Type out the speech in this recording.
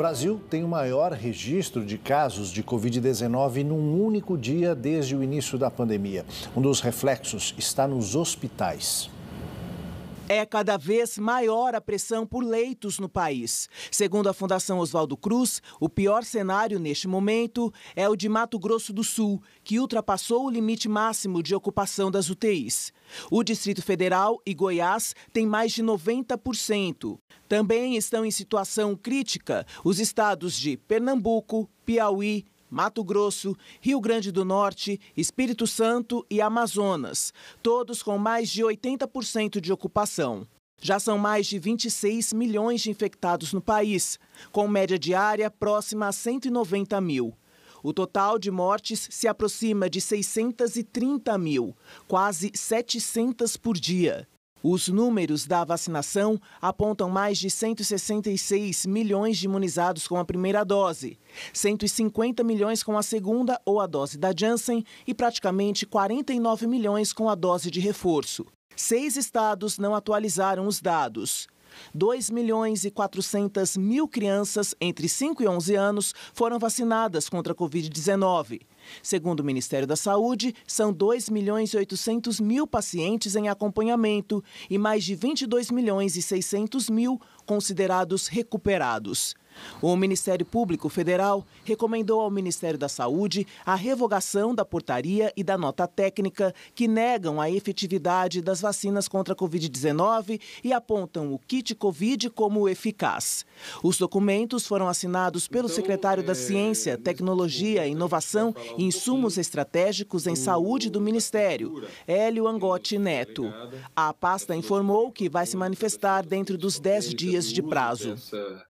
Brasil tem o maior registro de casos de Covid-19 num único dia desde o início da pandemia. Um dos reflexos está nos hospitais. É cada vez maior a pressão por leitos no país. Segundo a Fundação Oswaldo Cruz, o pior cenário neste momento é o de Mato Grosso do Sul, que ultrapassou o limite máximo de ocupação das UTIs. O Distrito Federal e Goiás têm mais de 90%. Também estão em situação crítica os estados de Pernambuco, Piauí, Mato Grosso, Rio Grande do Norte, Espírito Santo e Amazonas, todos com mais de 80% de ocupação. Já são mais de 26 milhões de infectados no país, com média diária próxima a 190 mil. O total de mortes se aproxima de 630 mil, quase 700 por dia. Os números da vacinação apontam mais de 166 milhões de imunizados com a primeira dose, 150 milhões com a segunda ou a dose da Janssen e praticamente 49 milhões com a dose de reforço. Seis estados não atualizaram os dados. 2 milhões e 400 mil crianças entre 5 e 11 anos foram vacinadas contra a Covid-19. Segundo o Ministério da Saúde, são 2 milhões e 800 mil pacientes em acompanhamento e mais de 22 milhões e 600 mil considerados recuperados. O Ministério Público Federal recomendou ao Ministério da Saúde a revogação da portaria e da nota técnica que negam a efetividade das vacinas contra a Covid-19 e apontam o kit Covid como eficaz. Os documentos foram assinados pelo então, secretário da é, Ciência, Tecnologia, Inovação e Insumos Estratégicos em Saúde do Ministério, Hélio Angotti Neto. A pasta informou que vai se manifestar dentro dos 10 dias de prazo.